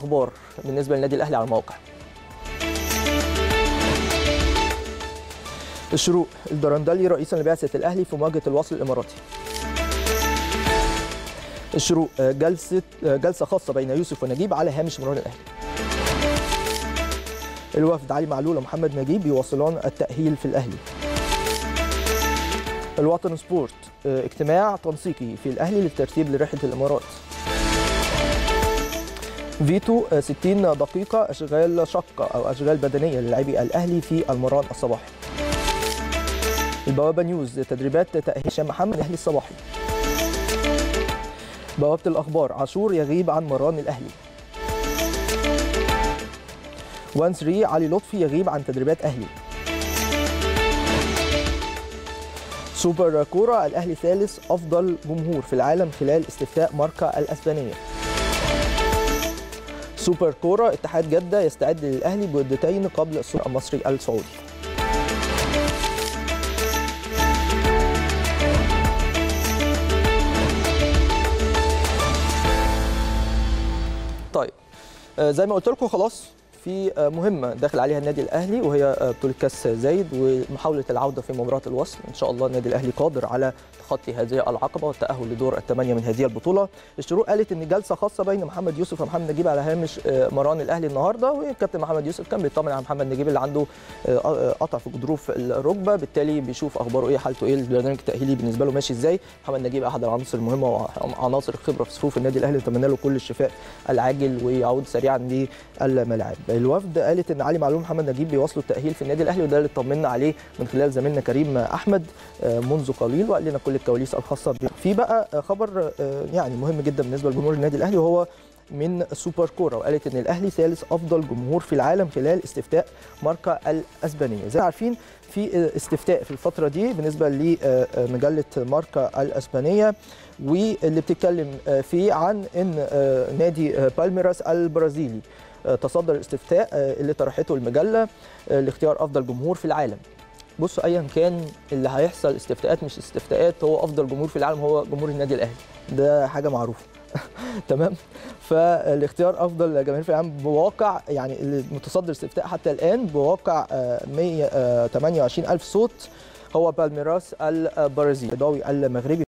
أخبار بالنسبة للنادي الأهلي على الموقع. الشروق الدرندلي رئيسا لبعثة الأهلي في مواجهة الوصل الإماراتي. الشروق جلسه جلسة خاصة بين يوسف ونجيب على هامش مران الأهلي. الوفد علي معلول ومحمد نجيب يواصلان التأهيل في الأهلي. الوطن سبورت اجتماع تنسيقي في الأهلي للترتيب لرحلة الإمارات. فيتو 60 دقيقة أشغال شقة أو أشغال بدنية للاعبي الأهلي في المران الصباحي. البوابة نيوز تدريبات هشام محمد الأهلي الصباحي. بوابة الأخبار عاشور يغيب عن مران الأهلي. وان 3 علي لطفي يغيب عن تدريبات أهلي. سوبر كورة الأهلي ثالث أفضل جمهور في العالم خلال استفتاء ماركا الأسبانية. سوبر كورة. اتحاد جدة يستعد للأهلي بودتين قبل السوق المصري السعودي. طيب زي ما قلت لكم خلاص في مهمة داخل عليها النادي الأهلي وهي بطولة كأس زايد ومحاولة العودة في مباراة الوصل. إن شاء الله النادي الأهلي قادر على تخطي هذه العقبة والتأهل لدور الثمانية من هذه البطولة. الشروق قالت إن جلسة خاصة بين محمد يوسف ومحمد نجيب على هامش مران الأهلي النهاردة والكابتن محمد يوسف كان بيطمن على محمد نجيب اللي عنده قطع في غضروف الركبة. بالتالي بيشوف أخباره إيه حالته إيه البرنامج التأهيلي بالنسبة له ماشي إزاي. محمد نجيب أحد العناصر المهمة وعناصر الخبرة في صفوف النادي الأهلي نتمنى له كل الشفاء العاجل ويعود سريعا للملاعب. الوفد قالت إن علي معلول محمد نجيب بيواصلوا التأهيل في النادي الأهلي وده اللي اطمنا عليه من خلال زميلنا كريم أحمد منذ قليل وقال لنا كل الكواليس الخاصة بيه. في بقى خبر يعني مهم جدا بالنسبة لجمهور النادي الأهلي وهو من سوبر كوره وقالت إن الأهلي ثالث أفضل جمهور في العالم خلال استفتاء ماركا الأسبانية. زي ما عارفين؟ في استفتاء في الفترة دي بالنسبة لمجله ماركا الأسبانية واللي بتتكلم فيه عن إن نادي بالميراس البرازيلي تصدر الاستفتاء اللي طرحته المجلة لاختيار أفضل جمهور في العالم. بصوا ايا كان اللي هيحصل استفتاءات مش استفتاءات هو أفضل جمهور في العالم هو جمهور النادي الأهلي. ده حاجة معروفة. تمام؟ فالاختيار أفضل جماهير في العالم بواقع يعني المتصدر الاستفتاء حتى الآن بواقع 128 ألف صوت هو بالميراس البرازيلي المغربي.